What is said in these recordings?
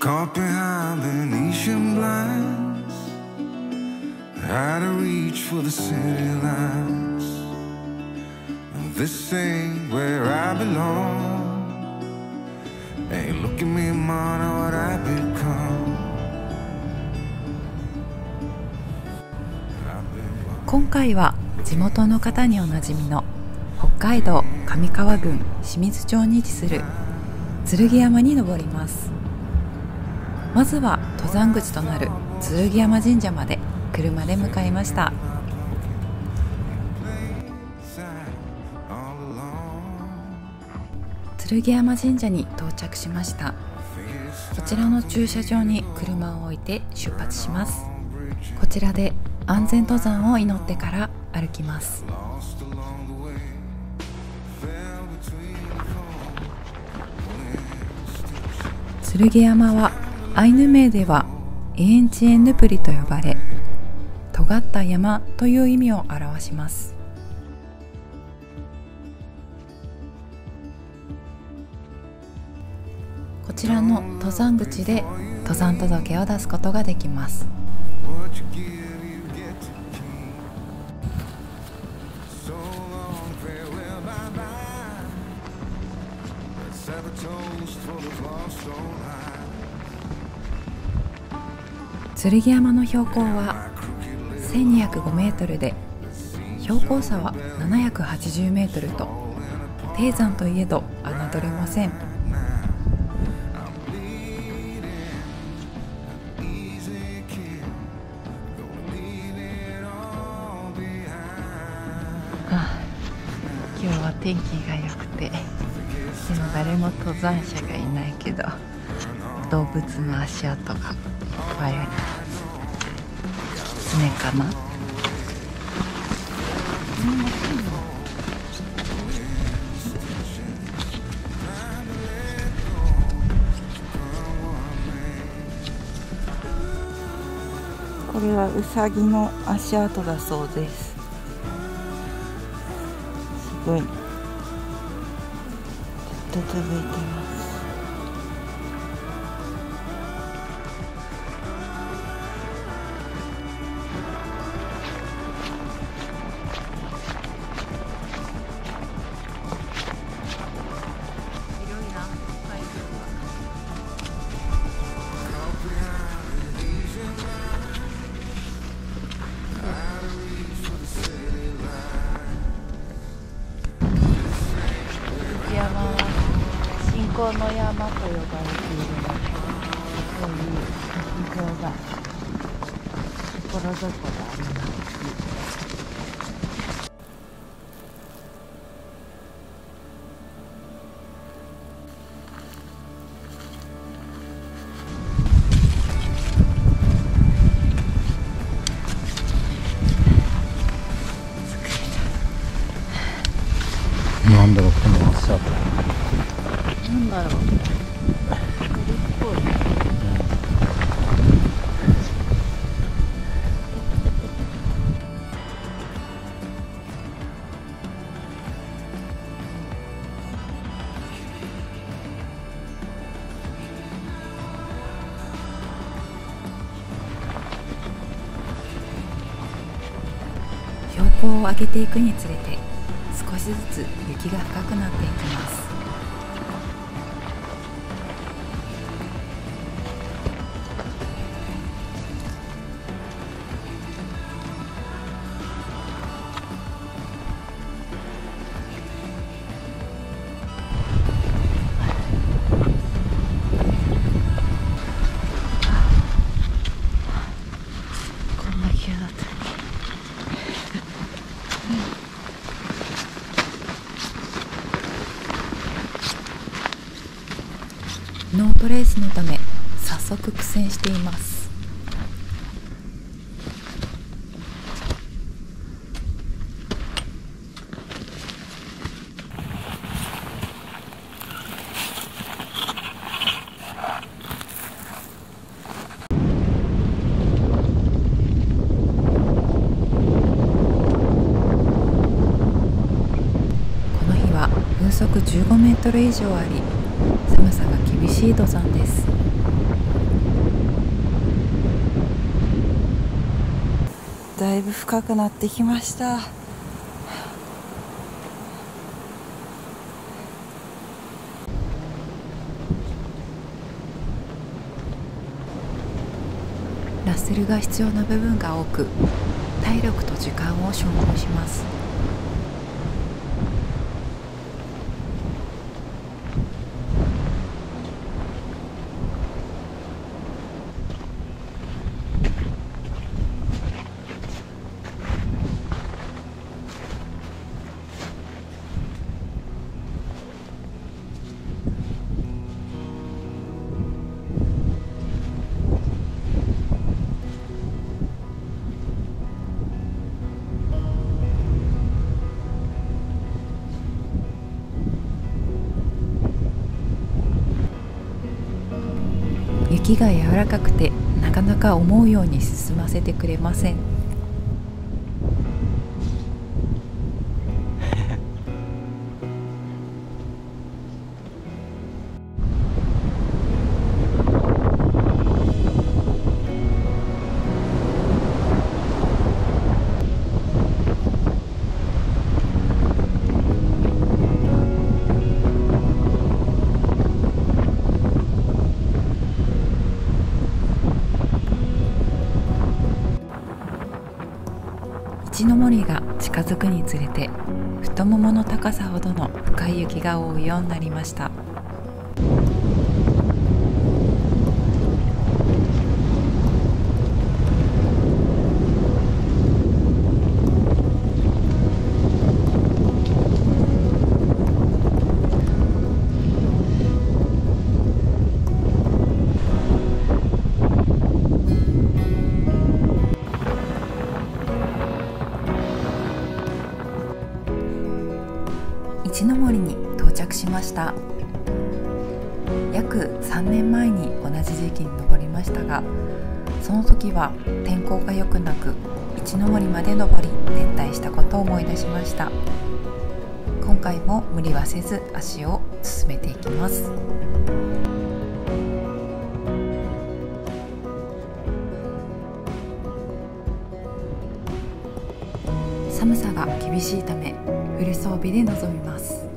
Caught behind Venetian blinds Had to reach for the city lights This ain't where I belong Hey, look at me, man, what I've become 今回は地元の方におなじみの北海道上川郡清水町に位置する剣山に登りますまずは登山口となる剣山神社まで車で向かいました。剣山神社に到着しました。こちらの駐車場に車を置いて出発します。こちらで安全登山を祈ってから歩きます。lost along the way Fell between the phone 剣山はアイヌ名ではエーンチエンヌプリと呼ばれ尖った山という意味を表します。こちらの登山口で登山届を出すことができます。剣山の標高は1205メートルで標高差は780メートルと低山といえど侮れません。あ今日は天気が良くてでも誰も登山者がいないけど動物の足跡がいっぱいあります爪かなこれはウサギの足跡だそうです。すごい。ずっと続いてます。がところどころありますし標高を上げていくにつれて少しずつ雪が深くなっていきます。ノートレースのため早速苦戦しています。この日は風速15メートル以上あり寒さが厳しい登山です。だいぶ深くなってきました。ラッセルが必要な部分が多く体力と時間を消耗します。雪が柔らかくてなかなか思うように進ませてくれません。近づくにつれて太ももの高さほどの深い雪が覆うようになりました。しました。約3年前に同じ時期に登りましたがその時は天候が良くなく一の森まで登り撤退したことを思い出しました。今回も無理はせず足を進めていきます。寒さが厳しいためフル装備で臨みます。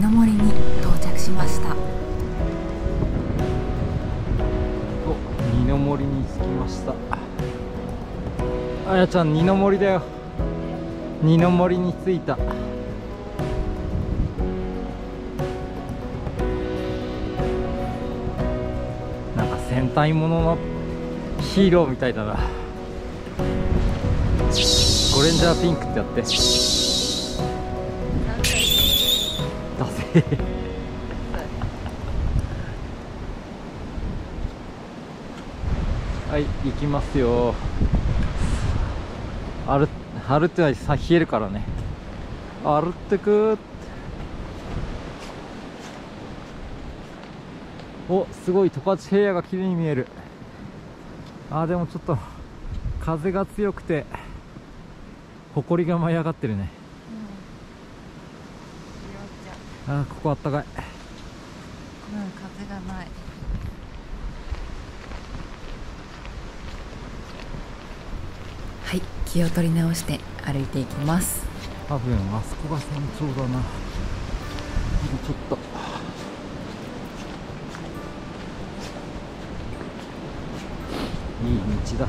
の森に到着しました。お二の森に着きました。あやちゃん二の森だよ。二の森に着いた。なんか戦隊もののヒーローみたいだな。ゴレンジャーピンクってやって。はい行きますよ。歩歩ってないさ冷えるからね。歩ってくおすごい十勝平野が綺麗に見える。あーでもちょっと風が強くて埃が舞い上がってるね。あーここあったかい。うん風がない。はい気を取り直して歩いていきます。多分あそこが山頂だな。ちょっと。いい道だ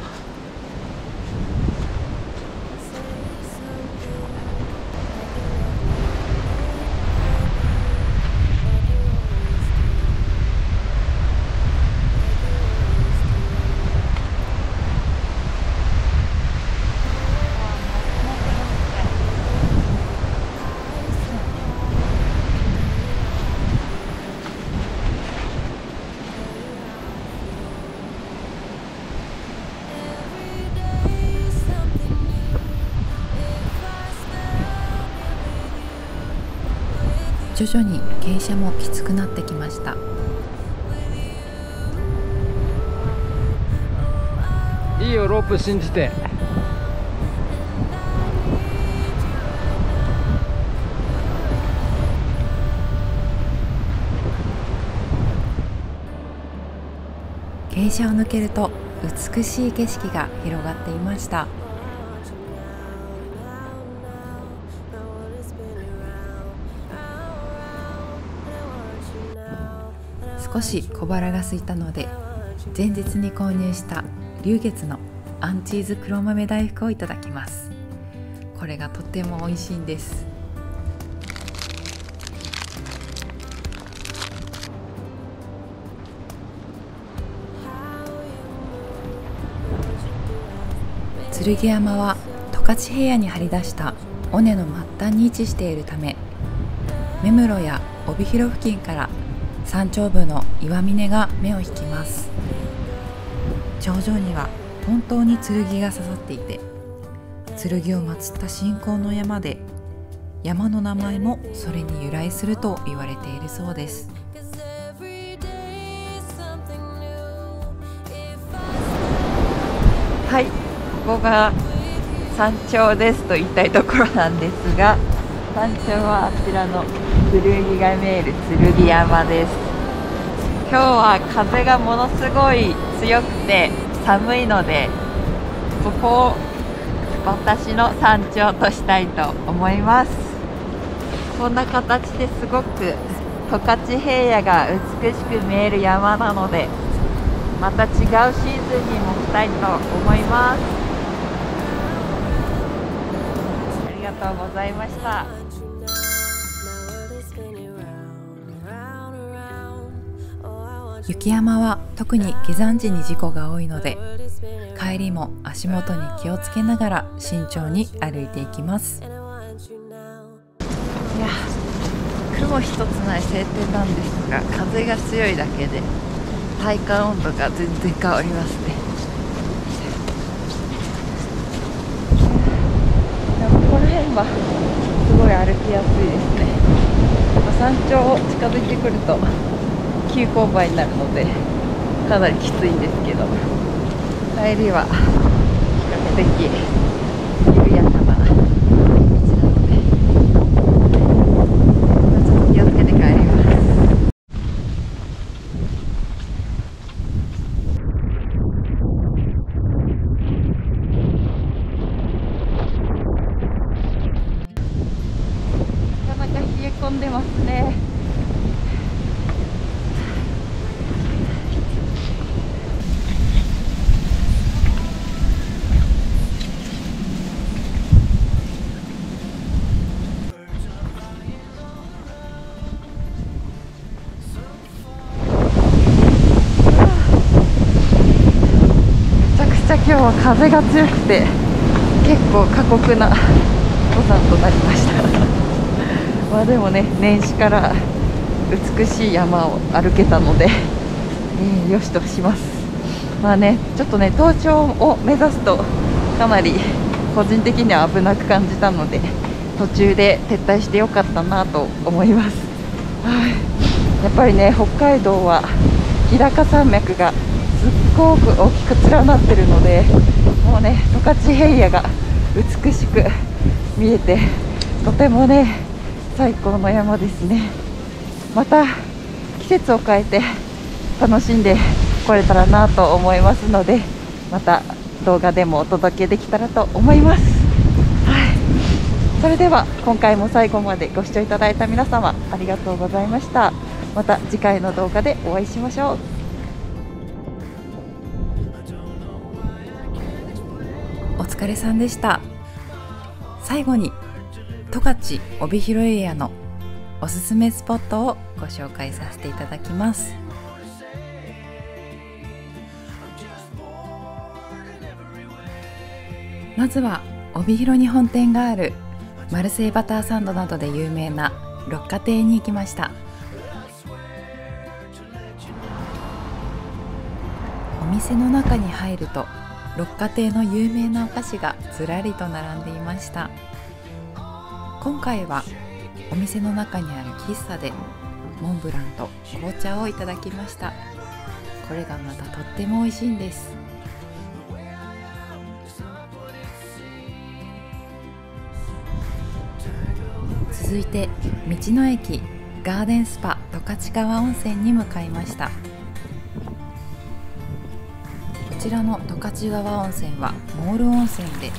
徐々に傾斜もきつくなってきました。いいよロープ信じて。傾斜を抜けると美しい景色が広がっていました少し小腹が空いたので前日に購入した龍月のアンチーズ黒豆大福をいただきます。これがとても美味しいんです。剣山は十勝平野に張り出した尾根の末端に位置しているため目室や帯広付近から山頂部の岩峰が目を引きます。頂上には本当に剣が刺さっていて剣を祀った信仰の山で山の名前もそれに由来すると言われているそうです。はいここが山頂ですと言いたいところなんですが山頂はあちらの剣が見える剣山です。今日は風がものすごい強くて寒いのでここを私の山頂としたいと思います。こんな形ですごく十勝平野が美しく見える山なのでまた違うシーズンにも来たいと思います。ありがとうございました。雪山は特に下山時に事故が多いので帰りも足元に気をつけながら慎重に歩いていきます。いや雲一つない晴天なんですが風が強いだけで体感温度が全然変わりますね。いやここら辺はすごい歩きやすいですね。山頂近づいてくると急勾配になるのでかなりきついんですけど帰りは比較的緩やかな道なは風が強くて結構過酷な登山となりました。まあでもね年始から美しい山を歩けたので、えーよしとします。まあねちょっとね登頂を目指すとかなり個人的には危なく感じたので途中で撤退してよかったなと思います。はい。やっぱりね北海道は日高山脈がごく大きく連なってるのでもうね十勝平野が美しく見えてとてもね最高の山ですね。また季節を変えて楽しんでこれたらなと思いますのでまた動画でもお届けできたらと思います、はい、それでは今回も最後までご視聴いただいた皆様ありがとうございました。また次回の動画でお会いしましょう。疲れさんでした。最後に十勝帯広エリアのおすすめスポットをご紹介させていただきます。まずは帯広に本店があるマルセイバターサンドなどで有名な六花亭に行きました。お店の中に入ると六花亭の有名なお菓子がずらりと並んでいました。今回はお店の中にある喫茶でモンブランと紅茶をいただきました。これがまたとっても美味しいんです。続いて道の駅ガーデンスパ十勝川温泉に向かいました。ちらの十勝川温泉はモール温泉で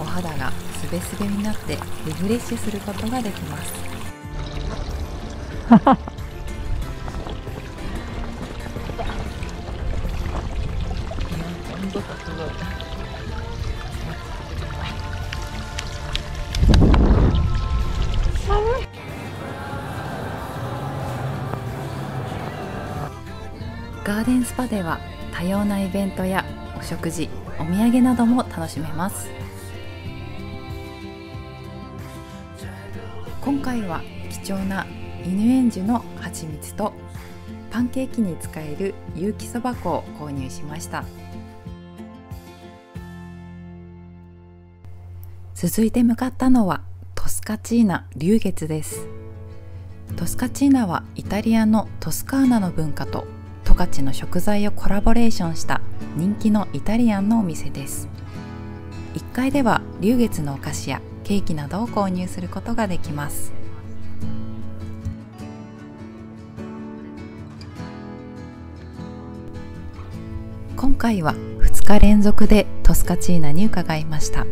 お肌がすべすべになってリフレッシュすることができます。ガーデンスパでは多様なイベントやお食事お土産なども楽しめます。今回は貴重な犬園樹の蜂蜜とパンケーキに使える有機そば粉を購入しました。続いて向かったのはトスカチーナ龍月です。トスカチーナはイタリアのトスカーナの文化と十勝の食材をコラボレーションした人気のイタリアンのお店です。1階では龍月のお菓子やケーキなどを購入することができます。今回は2日連続でトスカチーナに伺いました。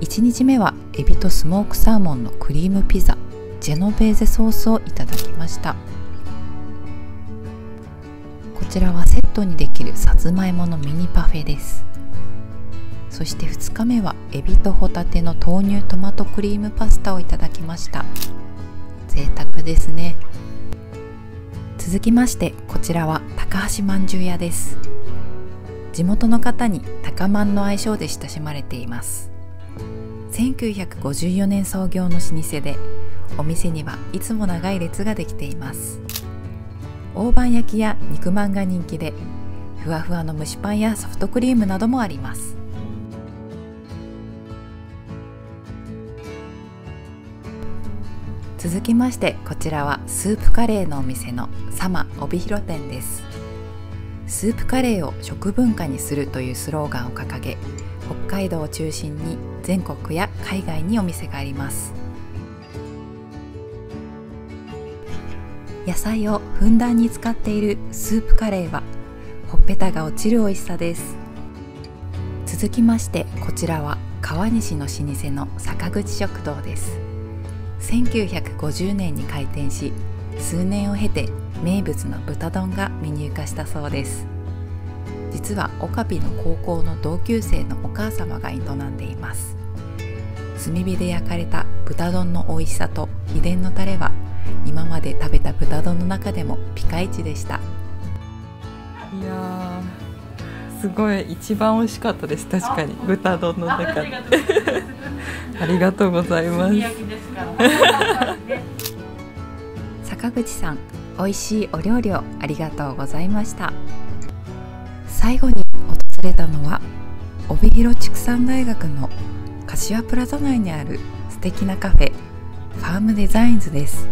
1日目はエビとスモークサーモンのクリームピザジェノベーゼソースをいただきました。ちらはセットにできるさつまいものミニパフェです。そして2日目はエビとホタテの豆乳トマトクリームパスタをいただきました。贅沢ですね。続きましてこちらは高橋まんじゅう屋です。地元の方に高まんの愛称で親しまれています。1954年創業の老舗でお店にはいつも長い列ができています。大判焼きや肉まんが人気でふわふわの蒸しパンやソフトクリームなどもあります。続きましてこちらはスープカレーのお店のサマ帯広店です。スープカレーを食文化にするというスローガンを掲げ北海道を中心に全国や海外にお店があります。野菜をふんだんに使っているスープカレーはほっぺたが落ちる美味しさです。続きましてこちらは川西の老舗の坂口食堂です。1950年に開店し数年を経て名物の豚丼がメニュー化したそうです。実は岡ビの高校の同級生のお母様が営んでいます。炭火で焼かれた豚丼の美味しさと秘伝のタレは今まで食べた豚丼の中でもピカイチでした。いやーすごい一番美味しかったです。確かに。豚丼の中で。ありがとうございます。坂口さん美味しいお料理をありがとうございました。最後に訪れたのは帯広畜産大学の柏プラザ内にある素敵なカフェファームデザインズです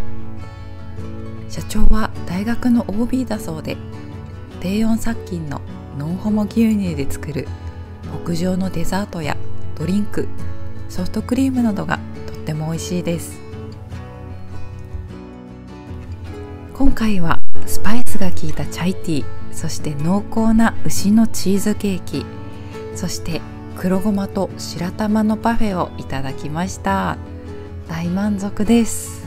社長は大学の OB だそうで低温殺菌のノンホモ牛乳で作る牧場のデザートやドリンクソフトクリームなどがとっても美味しいです。今回はスパイスが効いたチャイティーそして濃厚な牛のチーズケーキそして黒ごまと白玉のパフェをいただきました。大満足です。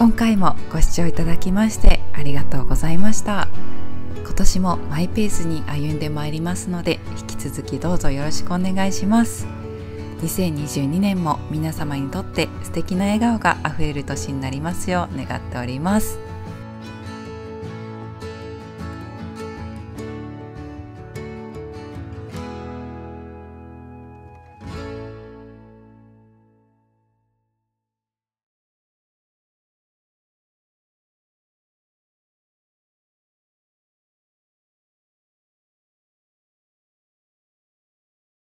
今回もご視聴いただきましてありがとうございました。今年もマイペースに歩んでまいりますので引き続きどうぞよろしくお願いします。2022年も皆様にとって素敵な笑顔があふれる年になりますよう願っております。